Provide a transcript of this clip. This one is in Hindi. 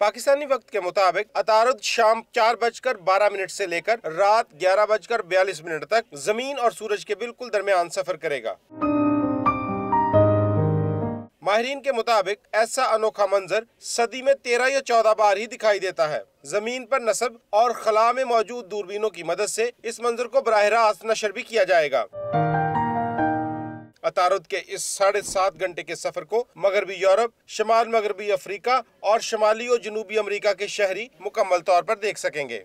पाकिस्तानी वक्त के मुताबिक अतारुद शाम चार बजकर बारह मिनट से लेकर रात ग्यारह बजकर बयालीस मिनट तक ज़मीन और सूरज के बिल्कुल दरमियान सफ़र करेगा। माहरीन के मुताबिक ऐसा अनोखा मंजर सदी में तेरह या चौदह बार ही दिखाई देता है। ज़मीन पर नसब और खला में मौजूद दूरबीनों की मदद से इस मंजर को बरह रास्त नशर भी किया जाएगा। अतारुद के इस साढ़े सात घंटे के सफ़र को मगरबी यूरोप, शमाल मगरबी अफ्रीका और शमाली और जनूबी अमरीका के शहरी मुकम्मल तौर पर देख सकेंगे।